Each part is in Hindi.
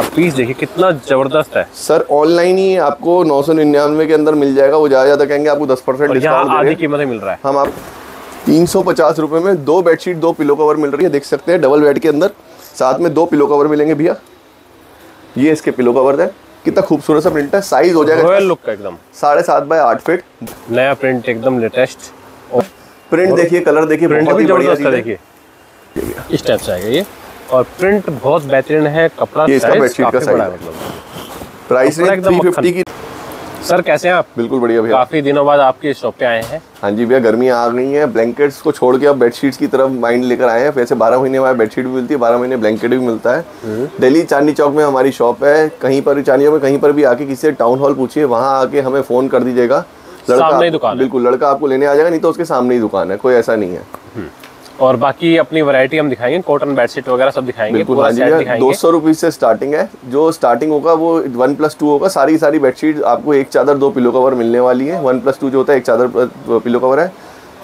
अब पीस देखिए कितना ज़बरदस्त है। सर ऑनलाइन ही आपको नौ सौ निन्यानवे के अंदर मिल जाएगा वो ज़्यादा ज़्यादा कहेंगे आपको दस परसेंट डिस्काउंट आधी कीमत मिल रहा है। हम आप तीन सौ पचास रुपये में दो बेडशीट दो पिलो कवर मिल रही है देख सकते हैं डबल बेड के अंदर। साथ में दो पिलो कवर मिलेंगे भैया। ये इसके पिलो कवर है। कितना खूबसूरत सा प्रिंट है साइज़ हो जाएगा। रॉयल लुक का एकदम। साढ़े सात बाय आठ फीट नया प्रिंट एकदम लेटेस्ट प्रिंट देखिए कलर देखिए प्रिंट बहुत भी ही बढ़िया। देखिए। इस टाइप से आएगा ये। और प्रिंट बहुत बेहतरीन है कपड़ा ये इसका बेडशीट का साइज़ बड़ा मतलब प्राइस रेंज एकदम थ्री मक्खन। फिफ्टी की सर कैसे हैं आप? बिल्कुल बढ़िया भैया। काफ़ी दिनों बाद आपकी शॉप पे आए हैं। हाँ जी भैया गर्मी आ गई है। ब्लैंकेट्स को छोड़ के अब बेडशीट्स की तरफ़ माइंड लेकर आए हैं। वैसे बारह महीने हमारे बेडशीट भी मिलती है बारह महीने ब्लैंकेट भी मिलता है। दिल्ली चांदनी चौक में हमारी शॉप है। कहीं पर भी चांदनी चौक में कहीं पर भी आके किसी से टाउन हॉल पूछिए वहाँ आके हमें फ़ोन कर दीजिएगा। सामने दुकान बिल्कुल लड़का आपको लेने आ जाएगा नहीं तो उसके सामने ही दुकान है कोई ऐसा नहीं है। और बाकी अपनी वैरायटी हम दिखाएँगे कॉटन बेडशीट वगैरह सब दिखाएँगे पूरा हाँ सेट दिखाएँगे। दो सौ रुपीज़ से स्टार्टिंग है। जो स्टार्टिंग होगा वो वन प्लस टू होगा। सारी सारी बेडशीट आपको एक चादर दो पिलो कवर मिलने वाली है। वन प्लस टू जो होता है एक चादर पिलो कवर है।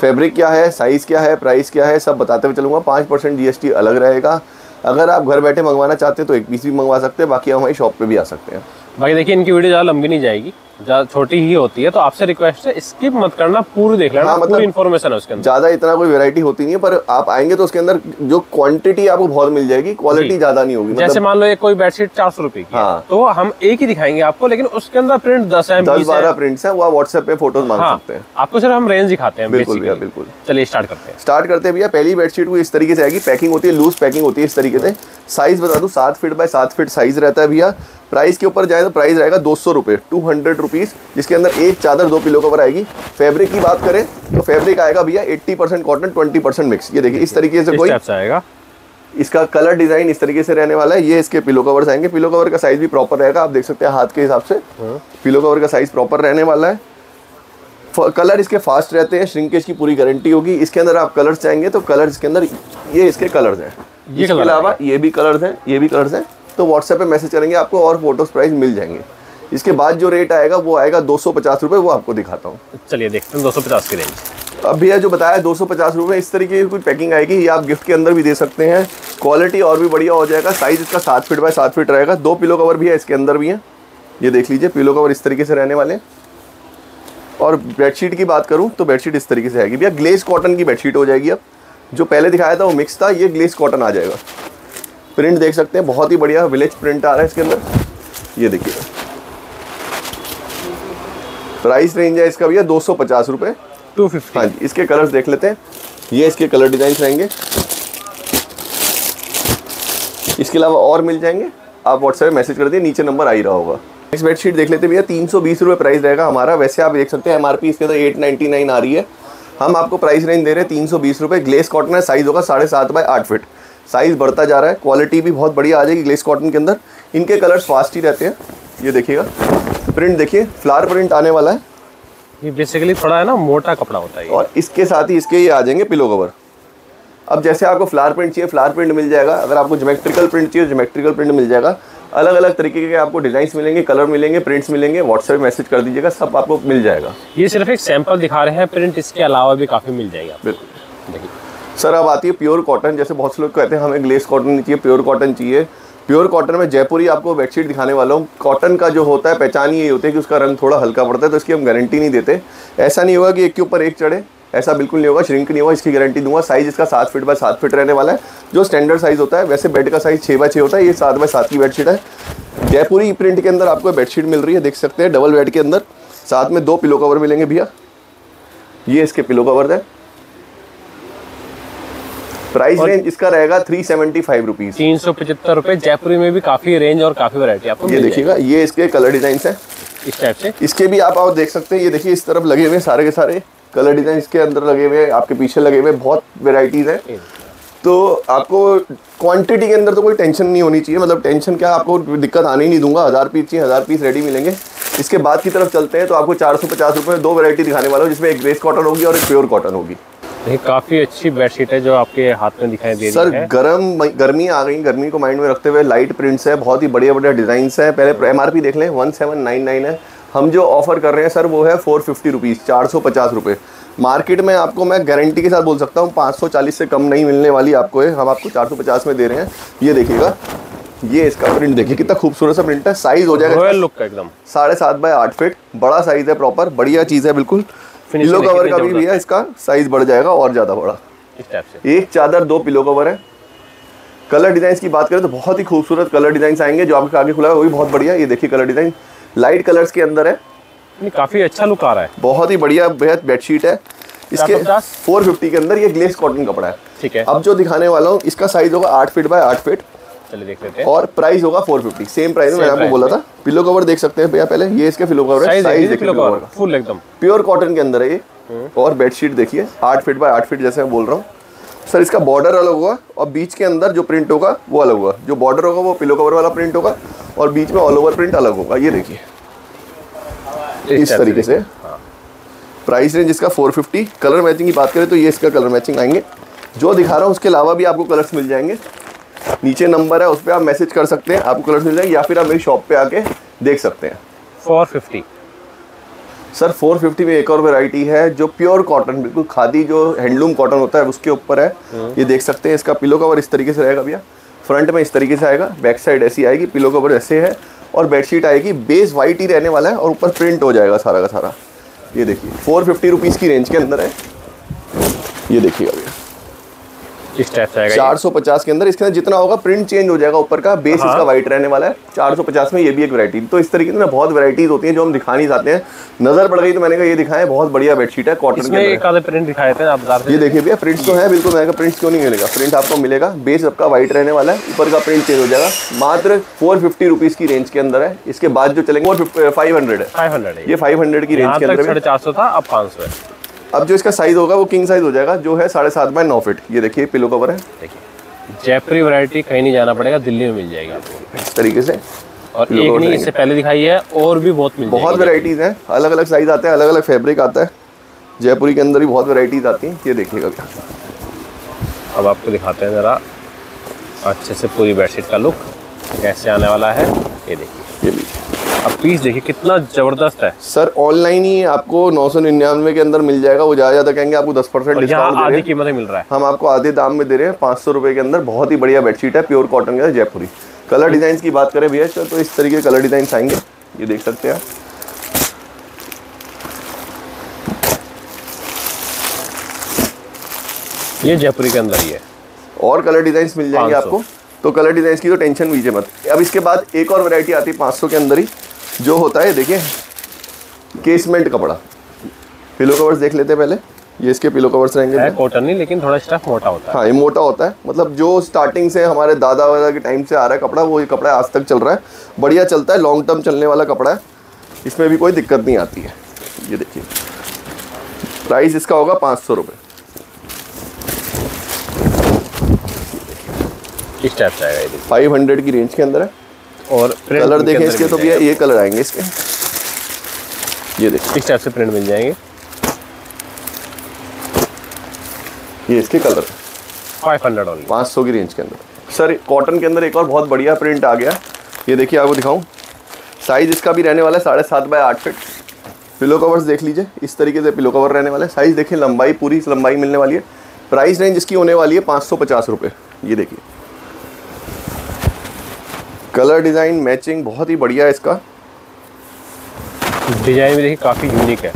फैब्रिक क्या है साइज़ क्या है प्राइस क्या है सब बताते हुए चलूँगा। पाँच परसेंट जी अलग रहेगा। अगर आप घर बैठे मंगवाना चाहते हैं तो एक पीस भी मंगवा सकते हैं बाकी हमारी शॉप पे भी आ सकते हैं। बाकी देखिए इनकी वीडियो ज़्यादा लंबी नहीं जाएगी। ज़्यादा छोटी ही होती है तो आपसे रिक्वेस्ट है स्किप मत करना पूरी देख लेना हाँ, मतलब- पूरी इन्फॉर्मेशन है उसके अंदर। ज़्यादा इतना कोई वैरायटी होती नहीं है पर आप आएँगे तो उसके अंदर जो क्वांटिटी आपको बहुत मिल जाएगी क्वालिटी ज़्यादा नहीं होगी जैसे मतलब मान लो एक कोई बेडशीट चार सौ रुपए की है। तो हम एक ही दिखाएँगे आपको लेकिन उसके अंदर प्रिंट दस है दस बारह प्रिंट्स हैं वो आप व्हाट्सएप पे फ़ोटोज़ मांग हाँ सकते हैं। आपको सिर्फ़ हम रेंज दिखाते हैं बिल्कुल भैया, बिल्कुल। चलिए स्टार्ट करते हैं। स्टार्ट करते हैं भैया पहली बेडशीट को इस तरीके से आएगी पैकिंग होती है लूज पैकिंग होती है इस तरीके से। साइज़ बता दूँ सात फीट बाय सात फीट साइज़ रहता है भैया। प्राइस के ऊपर जाए तो प्राइस रहेगा दो सौ रुपए टू हंड्रेड रुपीज़ जिसके अंदर एक चादर दो पिलो कवर आएगी। फैब्रिक की बात करें तो फैब्रिक आएगा भैया eighty percent cotton twenty percent mix ये देखिए इस तरीके से कोई आएगा। इसका कलर डिज़ाइन इस तरीके से रहने वाला है। ये इसके पिलो कवर्स आएँगे। पिलो कवर का साइज़ भी प्रॉपर रहेगा आप देख सकते हैं हाथ के हिसाब से। पिलो कवर का साइज़ प्रॉपर रहने वाला है। कलर इसके फास्ट रहते हैं श्रिंकेज की पूरी गारंटी होगी। इसके अंदर आप कलर्स चाहेंगे तो कलर इसके अंदर ये इसके कलर्स हैं। इसके अलावा ये भी कलर्स हैं ये भी कलर्स हैं। तो व्हाट्सएप पे मैसेज करेंगे आपको और फ़ोटोज़ प्राइस मिल जाएँगे। इसके बाद जो रेट आएगा वो आएगा दो सौ पचास रुपये वो आपको दिखाता हूँ। चलिए देखते हैं दो सौ पचास की रेंज अब भैया जो बताया दो सौ पचास रुपये इस तरीके की कुछ पैकिंग आएगी ये आप गिफ्ट के अंदर भी दे सकते हैं। क्वालिटी और भी बढ़िया हो जाएगा। साइज़ इसका सात फीट बाय सात फीट रहेगा। दो पिलो कवर भी है इसके अंदर भी है। ये देख लीजिए पिलो कवर इस तरीके से रहने वाले हैं। और बेडशीट की बात करूँ तो बेडशीट इस तरीके से आएगी। भैया ग्लेस कॉटन की बेडशीट हो जाएगी अब। जो पहले दिखाया था वो मिक्स था। ये ग्लेस कॉटन आ जाएगा। प्रिंट देख सकते हैं। बहुत ही बढ़िया विलेज प्रिंट आ रहा है इसके अंदर। ये देखिए। प्राइस रेंज है इसका भैया दो सौ पचास रुपये टू फिफ्टी हाँ जी इसके कलर्स देख लेते हैं। ये इसके कलर डिज़ाइन रहेंगे। इसके अलावा और मिल जाएँगे। आप व्हाट्सएप मैसेज कर दिए नीचे नंबर आ ही रहा होगा। नेक्स्ट बेडशीट देख लेते हैं भैया तीन सौ बीस रुपये प्राइस रहेगा हमारा। वैसे आप देख सकते हैं एमआरपी इसके अंदर एट नाइन्टी नाइन आ रही है। हम आपको प्राइस रेंज दे रहे हैं तीन सौ बीस रुपये ग्लेस कॉटन है साइज़ होगा साढ़े सात बाय आठ फिट साइज़ बढ़ता जा रहा है क्वालिटी भी बहुत बढ़िया आ जाएगी ग्लेस कॉटन के अंदर। इनके कलर्स फास्ट ही रहते हैं। ये देखिएगा। प्रिंट देखिए फ्लावर प्रिंट आने वाला है। ये बेसिकली थोड़ा है ना मोटा कपड़ा होता है और इसके साथ ही इसके ये आ जाएँगे पिलो कवर अब जैसे आपको फ्लावर प्रिंट चाहिए फ्लावर प्रिंट मिल जाएगा। अगर आपको जोमेट्रिकल प्रिंट चाहिए जोमेट्रिकल प्रिंट मिल जाएगा। अलग अलग तरीके के आपको डिज़ाइन मिलेंगे कलर मिलेंगे प्रिंट्स मिलेंगे व्हाट्सएप मैसेज कर दीजिएगा सब आपको मिल जाएगा। ये सिर्फ़ एक सैंपल दिखा रहे हैं प्रिंट इसके अलावा भी काफ़ी मिल जाएगा बिल्कुल। देखिए। सर अब आती है प्योर कॉटन जैसे बहुत से लोग कहते हैं हमें ग्लेस कॉटन चाहिए प्योर कॉटन चाहिए। प्योर कॉटन में जयपुरी आपको बेडशीट दिखाने वाला हूँ। कॉटन का जो होता है, पहचान ही ये होती है कि उसका रंग थोड़ा हल्का पड़ता है तो इसकी हम गारंटी नहीं देते। ऐसा नहीं होगा कि एक के ऊपर एक चढ़े, ऐसा बिल्कुल नहीं होगा श्रिंक नहीं होगा, इसकी गारंटी दूँगा। साइज़ इसका सात फीट बाय सात फीट रहने वाला है। जो स्टैंडर्ड साइज़ होता है, वैसे बेड का साइज़ छः बाय छः होता है, ये सात बाय सात की बेडशीट है। जयपुरी प्रिंट के अंदर आपको बेडशीट मिल रही है, देख सकते हैं डबल बेड के अंदर। साथ में दो पिलो कवर मिलेंगे भैया। ये इसके पिलो कवर है। प्राइस रेंज इसका रहेगा थ्री सेवेंटी फाइव रुपीज़ तीन सौ पचहत्तर रुपए जयपुरी में भी काफ़ी रेंज और काफ़ी वैरायटी आपको ये देखिएगा ये इसके कलर डिज़ाइन है। इस टाइप से? इसके भी आप और देख सकते हैं ये देखिए इस तरफ़ लगे हुए सारे के सारे। कलर डिज़ाइन इसके अंदर लगे हुए आपके पीछे लगे हुए बहुत वेराइटीज हैं। तो आपको क्वांटिटी के अंदर तो कोई टेंशन नहीं होनी चाहिए मतलब टेंशन क्या आपको दिक्कत आने ही नहीं दूँगा। हज़ार पीस चाहिए हज़ार पीस रेडी मिलेंगे। इसके बाद की तरफ़ चलते हैं तो आपको चार सौ पचास रुपये में दो वैरायटी दिखाने वाला हूँ जिसमें एक ग्रेस कॉटन होगी और एक प्योर कॉटन होगी। देखिए काफ़ी अच्छी बेडशीट है जो आपके हाथ में दिखाई दे सर रही है। गर्म गर्मी आ गई गर्मी को माइंड में रखते हुए लाइट प्रिंट्स है बहुत ही बढ़िया बढ़िया डिज़ाइन है। पहले एमआरपी देख लें वन सेवन नाइन नाइन है। हम जो ऑफ़र कर रहे हैं सर वो है फोर फिफ्टी रुपीज़ चार सौ पचास रुपये मार्केट में आपको मैं गारंटी के साथ बोल सकता हूँ पाँच सौ चालीस से कम नहीं मिलने वाली आपको है। हम आपको चार सौ पचास में दे रहे हैं। ये देखिएगा ये इसका प्रिंट देखिए कितना खूबसूरत सा प्रिंट है। साइज़ हो जाएगा रॉयल लुक का एकदम। साढ़े सात बाय आठ फिट बड़ा साइज़ है प्रॉपर बढ़िया चीज़ है बिल्कुल। पिलो कवर का भी भैया इसका साइज़ बढ़ जाएगा और ज़्यादा बड़ा। इस टाइप से। एक चादर दो पिलो कवर है। कलर डिज़ाइन की बात करें तो बहुत ही खूबसूरत कलर डिज़ाइन आएँगे जो आपके आगे खुला है वो भी बहुत बढ़िया ये देखिए कलर डिज़ाइन लाइट कलर्स के अंदर है। काफ़ी अच्छा लुक आ रहा है। बहुत ही बढ़िया बेहद बेडशीट है। इसके 450? 450 के अंदर ये ग्लेस कॉटन कपड़ा है। ठीक है। अब जो दिखाने वाला हूँ इसका साइज़ होगा आठ फीट बाय आठ फीट चलिए देख लेते हैं। और प्राइस होगा 450 सेम प्राइस में मैंने आपको बोला था। पिलो कवर देख सकते हैं भैया पहले। ये इसके पिलो कवर है। साइज़ साइज़ देखिए देखिए पिलो कवर कवर का फुल एकदम। प्योर कॉटन के अंदर है ये। और बेडशीट देखिए। आठ फीट बाय आठ फीट जैसे मैं बोल रहा हूँ। सर इसका बॉर्डर अलग होगा और बीच के अंदर जो प्रिंट होगा वो अलग होगा। जो बॉर्डर होगा वो पिलो कवर वाला प्रिंट होगा और बीच में ऑल ओवर प्रिंट अलग होगा। ये देखिए। इस तरीके से। हाँ। प्राइस रेंज इसका 450 कलर मैचिंग की बात करें तो ये इसका कलर मैचिंग आएँगे। जो दिखा रहा हूँ उसके अलावा भी आपको कलर्स मिल जाएँगे। नीचे नंबर है उस पर आप मैसेज कर सकते हैं आपको कलर्स मिल जाएँगे या फिर आप मेरी शॉप पे आके देख सकते हैं। Four fifty. सर 450 में एक और वैरायटी है जो प्योर कॉटन बिल्कुल खादी जो हैंडलूम कॉटन होता है उसके ऊपर है। ये देख सकते हैं इसका पिलो कवर इस तरीके से रहेगा भैया। फ्रंट में इस तरीके से आएगा बैक साइड ऐसी आएगी पिलो कवर ऐसे है और बेडशीट आएगी बेस वाइट ही रहने वाला है और ऊपर प्रिंट हो जाएगा सारा का सारा। ये देखिए फोर फिफ्टी रुपीज़ की रेंज के अंदर है। ये देखिएगा भैया। इस टाइप से आएगा ये। 450 के अंदर इसके अंदर जितना होगा प्रिंट चेंज हो जाएगा ऊपर का बेस हाँ। इसका वाइट रहने वाला है। 450 में ये भी एक वैरायटी तो इस तरीके से ना बहुत वैरायटीज होती हैं जो हम दिखा नहीं चाहते हैं। नज़र पड़ गई तो मैंने कहा ये दिखाएँ बहुत बढ़िया बेडशीट है कॉटन के एक आधे प्रिंट दिखाए थे आप ये देखिए भैया प्रिंट्स तो है बिल्कुल मैंने कहा प्रिंट्स क्यों नहीं मिलेगा? प्रिंट आपको मिलेगा बेस आपका व्हाइट रहने वाला है ऊपर का प्रिंट चेंज हो जाएगा। मात्र फोर फिफ्टी रुपीज़ की रेंज के अंदर है। इसके बाद जो चलेंगे फाइव हंड्रेड है। फाइव हंड्रेड ये। फाइव हंड्रेड की रेंज के अंदर साढ़े चार सौ था अब पाँच सौ है। अब जो इसका साइज़ होगा वो किंग साइज़ हो जाएगा जो है साढ़े सात बाय नौ फिट ये देखिए पिलो कवर है। देखिए जयपुरी वैरायटी कहीं नहीं जाना पड़ेगा दिल्ली में मिल जाएगी आपको। इस तरीके से और एक नहीं इससे पहले दिखाई है और भी बहुत मिल बहुत जाएगी। वैरायटीज हैं अलग अलग साइज़ आते हैं अलग अलग फैब्रिक आता है। जयपुरी के अंदर भी बहुत वैरायटीज आती हैं ये देखिएगा। अब आपको दिखाते हैं ज़रा अच्छे से पूरी बेडशीट का लुक कैसे आने वाला है ये देखिए। ये भी। अब पीस देखिए कितना ज़बरदस्त है। सर ऑनलाइन ही आपको नौ सौ निन्यानवे के अंदर मिल जाएगा वो ज़्यादा ज़्यादा कहेंगे आपको दस परसेंट डिस्काउंट आधी कीमत मिल रहा है। हम आपको आधे दाम में दे रहे हैं पाँच सौ के अंदर बहुत ही बढ़िया बेडशीट है प्योर कॉटन का जयपुरी। कलर डिज़ाइन की बात करें भैया तो इस तरीके के कलर डिज़ाइन आएँगे। ये देख सकते हैं आप। ये जयपुरी के अंदर ही है। और कलर डिज़ाइन मिल जाएँगे आपको। तो कलर डिज़ाइन की तो टेंशन लीजिए मत। अब इसके बाद एक और वैरायटी आती है 500 के अंदर ही। जो होता है देखिए केसमेंट कपड़ा। पिलो कवर्स देख लेते हैं पहले। ये इसके पिलो कवर्स रहेंगे। है कॉटन नहीं लेकिन थोड़ा स्टफ़ मोटा होता है। हाँ ये मोटा होता है। मतलब जो स्टार्टिंग से हमारे दादा वादा के टाइम से आ रहा है कपड़ा वो ये कपड़ा आज तक चल रहा है। बढ़िया चलता है लॉन्ग टर्म चलने वाला कपड़ा है। इसमें भी कोई दिक्कत नहीं आती है। ये देखिए। प्राइस इसका होगा पाँच सौ रुपये इस टाइप से आएगा फाइव हंड्रेड की रेंज के अंदर है। और कलर देखें इसके तो भैया ये कलर आएँगे इसके। ये देखिए इस टाइप से प्रिंट मिल जाएँगे। ये इसके कलर फाइव हंड्रेड ओनली पाँच सौ की रेंज के अंदर। सर कॉटन के अंदर एक और बहुत बढ़िया प्रिंट आ गया। ये देखिए आपको दिखाऊँ। साइज़ इसका भी रहने वाला है साढ़े सात बाय आठ फिट। पिलो कवर्स देख लीजिए। इस तरीके से पिलो कवर रहने वाला है। साइज़ देखिए लंबाई पूरी लंबाई मिलने वाली है। प्राइस रेंज इसकी होने वाली है पाँच सौ पचास रुपये ये देखिए। कलर डिज़ाइन मैचिंग बहुत ही बढ़िया है इसका। डिज़ाइन भी देखिए काफ़ी यूनिक है।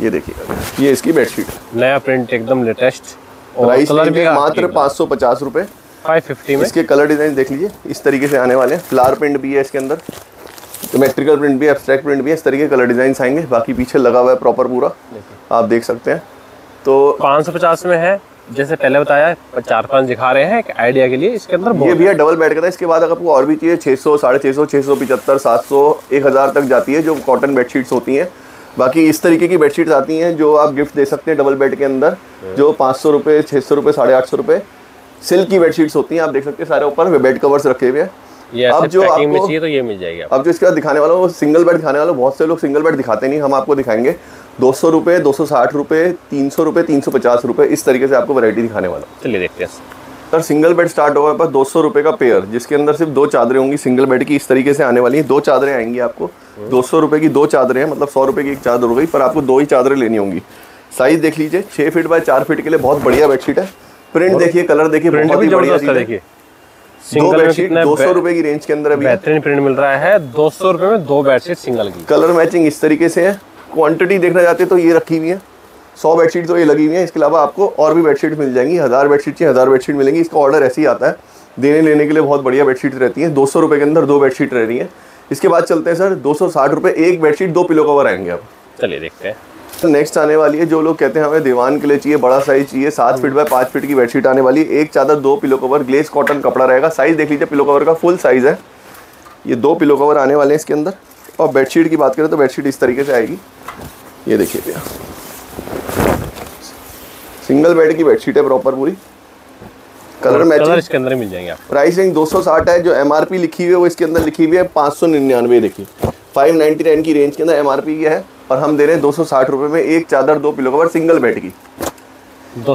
ये देखिए ये इसकी बेडशीट है। नया प्रिंट एकदम लेटेस्ट और प्राइस कलर भी मात्र पाँच सौ पचास रुपये फाइव फिफ्टी में। इसके कलर डिज़ाइन देख लीजिए इस तरीके से आने वाले हैं। फ्लावर प्रिंट भी है इसके अंदर। जोमेट्रिकल प्रिंट भी है एब्स्ट्रैक्ट प्रिंट भी है। इस तरीके के कलर डिज़ाइन आएँगे। बाकी पीछे लगा हुआ है प्रॉपर पूरा। आप देख सकते हैं। तो पाँच सौ पचास में है। जैसे पहले बताया चार पाँच दिखा रहे हैं एक आइडिया के लिए इसके अंदर ये बहुत भी है। डबल बेड का था इसके बाद अगर आपको और भी चाहिए छः सौ साढ़े छः सौ छः सौ पिचहत्तर सात सौ एक हज़ार तक जाती है जो कॉटन बेडशीट्स होती हैं। बाकी इस तरीके की बेडशीट्स आती हैं जो आप गिफ्ट दे सकते हैं डबल बेड के अंदर जो पाँच सौ रुपये छः सौ रुपये साढ़े आठ सौ रुपये सिल्क की बेडशीट्स होती हैं आप देख सकते हैं सारे ऊपर बेड कवर्स रखे हुए हैं। अब जो आपको- चाहिए तो ये मिल जाएगी अब जो इसके बाद दिखाने वाला वो सिंगल बेड दिखाने वाला बहुत से लोग सिंगल बेड दिखाते नहीं हम आपको दिखाएँगे। दो सौ रुपये दो सौ साठ रुपये तीन सौ रुपये तीन सौ पचास रुपये इस तरीके से आपको वैरायटी दिखाने वाला हूँ। चलिए देखते हैं। सर सिंगल बेड स्टार्ट होगा पर दो सौ रुपये का पेयर जिसके अंदर सिर्फ़ दो चादरें होंगी सिंगल बेड की इस तरीके से आने वाली हैं। दो चादरें आएँगी आपको। दो सौ रुपये की दो चादरें हैं मतलब सौ रुपये की एक चादर हो गई पर आपको दो ही चादरें लेनी होंगी। साइज़ देख लीजिए छः फीट बाय चार फीट के लिए बहुत बढ़िया बेडशीट है। प्रिंट देखिए कलर देखिए प्रिंट बहुत भी ही बढ़िया देखिए। दो बेडशीट दो सौ रुपए की रेंज के अंदर बेहतरीन प्रिंट मिल रहा है। दो सौ रुपए में दो बेडशीट सिंगल की। कलर मैचिंग इस तरीके से है। क्वांटिटी देखना चाहते हैं तो ये रखी हुई है। सौ बेडशीट तो ये लगी हुई है। इसके अलावा आपको और भी बेडशीट मिल जाएँगी। हज़ार बेडशीट चाहिए हज़ार बेडशीट मिलेंगी। इसका ऑर्डर ऐसे ही आता है। देने लेने के लिए बहुत बढ़िया बेडशीट रहती हैं। दो सौ रुपये के अंदर दो बेडशीट रह रही हैं। इसके बाद चलते हैं सर। दो सौ साठ रुपये एक बेडशीट दो पिलो कवर आएँगे आप चलिए देखते हैं। नेक्स्ट आने वाली है। जो लोग कहते हैं हमें दीवान के लिए चाहिए बड़ा साइज़ चाहिए सात फीट बाय पाँच फीट की बेडशीट आने वाली है। एक चादर दो पिलो कवर ग्लेस कॉटन कपड़ा रहेगा। साइज़ देख लीजिए पिलो कवर का फुल साइज़ है। ये दो पिलो कवर आने वाले हैं इसके अंदर। और बेडशीट की बात करें तो बेडशीट इस तरीके से आएगी। ये देखिए भैया। सिंगल बेड की बेडशीट है प्रॉपर पूरी। कलर कलर इसके अंदर मिल जाएँगे आपको। प्राइस रेंज 260 है जो एमआरपी लिखी हुई है वो इसके अंदर लिखी हुई है पाँच सौ निन्यानवे देखिए। फाइव नाइन्टी नाइन की रेंज के अंदर एमआरपी की है और हम दे रहे हैं दो सौ साठ रुपये में एक चादर दो पिलो कवर सिंगल बेड की।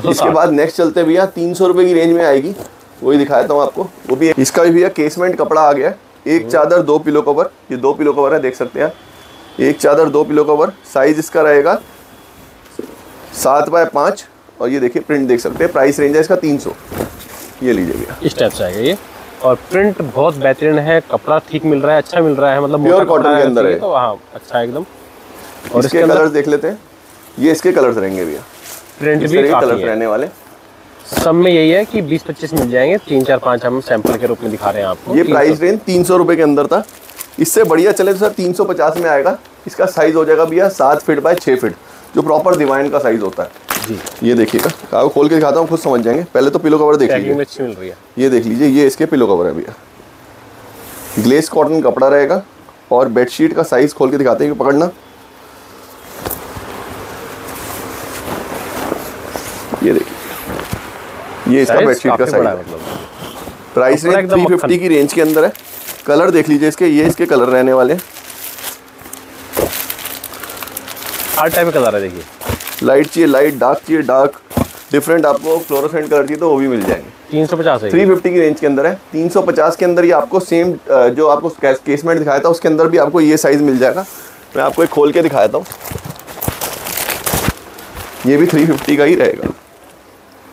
इसके बाद नेक्स्ट चलते हैं भैया तीन सौ रुपये की रेंज में आएगी। वही दिखाता हूँ आपको वो भी इसका भी भैया केसमेंट कपड़ा आ गया है। एक चादर दो पिलो कवर ये दो पिलो कवर है देख सकते हैं आप। एक चादर दो पिलो कवर साइज़ इसका रहेगा सात बाय पाँच और ये देखिए प्रिंट देख सकते हैं प्राइस रेंज है इसका तीन सौ। ये लीजिए भैया इस टाइप से आएगा ये। और प्रिंट बहुत बेहतरीन है कपड़ा ठीक मिल रहा है अच्छा मिल रहा है मतलब cotton कपड़ा के अंदर है। तो हाँ अच्छा है एकदम। और इसके कलर्स देख लेते हैं। ये इसके कलर्स रहेंगे भैया। प्रिंट भी तरह के काफ़ी कलर्स रहने वाले। सब में यही है कि 20-25 मिल जाएँगे तीन चार पाँच हम सैंपल के रूप में दिखा रहे हैं आपको ये प्राइस रेंज तीन सौ रुपये के अंदर था। इससे बढ़िया चले तो सर तीन सौ पचास में आएगा। इसका साइज़ हो जाएगा भैया सात फीट बाय छः फीट जो प्रॉपर डिवाइन का साइज़ होता है। जी। ये देखिएगा। आपको खोल के दिखाता हूँ खुद समझ जाएँगे। पहले तो पिलो कवर देख लीजिए। अच्छी मिल रही है। ये देख लीजिए ये इसके पिलो कवर है भैया। ग्लेस कॉटन कपड़ा रहेगा और बेडशीट का साइज़ खोल के दिखाते हैं पकड़ना। ये देखिए। ये इसका बेडशीट का size price range three fifty की रेंज के अंदर है। कलर देख लीजिए इसके ये इसके कलर रहने वाले हर टाइप का कलर है देखिए। लाइट चाहिए लाइट डार्क चाहिए डार्क डिफरेंट आपको फ्लोरोसेंट कलर चाहिए तो वो भी मिल जाएँगे। तीन सौ पचास है थ्री फिफ्टी की रेंज के अंदर है। तीन सौ पचास के अंदर ये आपको सेम जो आपको केसमेंट दिखाया था उसके अंदर भी आपको ये साइज़ मिल जाएगा। मैं आपको एक खोल के दिखाया था ये भी थ्री फिफ्टी का ही रहेगा।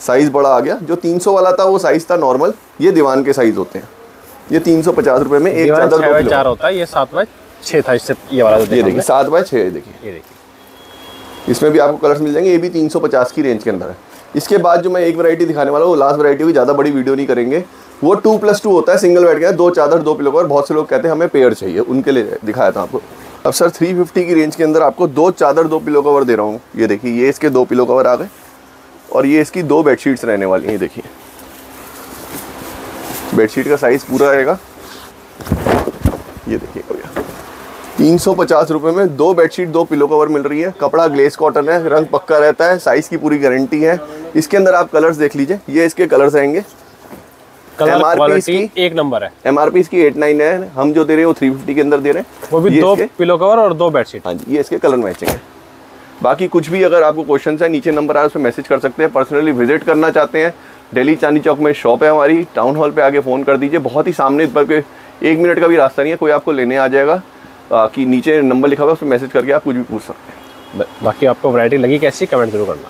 साइज़ बड़ा आ गया। जो तीन सौ वाला था वो साइज़ था नॉर्मल ये दीवान के साइज़ होते हैं। ये तीन सौ पचास रुपये में एक चादर दो चार होता है ये सात बाय छः था इससे ये वाला ये देखिए सात बाय छः देखिए। ये देखिए। इसमें भी आपको कलर्स मिल जाएँगे ये भी 350 की रेंज के अंदर है। इसके बाद जो मैं एक वैरायटी दिखाने वाला हूँ लास्ट वैरायटी की ज़्यादा बड़ी वीडियो नहीं करेंगे। वो टू प्लस टू होता है सिंगल बेड का दो चादर दो पिलो कवर बहुत से लोग कहते हैं हमें पेयर चाहिए उनके लिए दिखाया था आपको। अब सर 350 की रेंज के अंदर आपको दो चादर दो पिलो कवर दे रहा हूँ। ये देखिए ये इसके दो पिलो कवर आ गए और ये इसकी दो बेडशीट्स रहने वाली हैं देखिए। बेडशीट का साइज़ पूरा रहेगा। ये देखिए भैया तीन सौ पचास रुपये में दो बेडशीट दो पिलो कवर मिल रही है। कपड़ा ग्लेस कॉटन है रंग पक्का रहता है साइज़ की पूरी गारंटी है। इसके अंदर आप कलर्स देख लीजिए। ये इसके कलर्स आएँगे कलर MRP क्वालिटी इसकी? एक नंबर है। एम आर पी इसकी एट नाइन है। हम जो दे रहे हैं वो थ्री फिफ्टी के अंदर दे रहे हैं। वो भी दो पिलो कवर और दो बेडशीट हाँ जी ये इसके कलर मैचिंग है। बाकी कुछ भी अगर आपको क्वेश्चन है नीचे नंबर आया उस पर मैसेज कर सकते हैं। पर्सनली विज़िट करना चाहते हैं दिल्ली चांदी चौक में शॉप है हमारी। टाउन हॉल पे आके फ़ोन कर दीजिए। बहुत ही सामने बल्कि एक मिनट का भी रास्ता नहीं है। कोई आपको लेने आ जाएगा। कि नीचे नंबर लिखा हुआ है उस पर मैसेज करके आप कुछ भी पूछ सकते हैं। बाकी आपको वैरायटी लगी कैसी? कमेंट ज़रूर करना।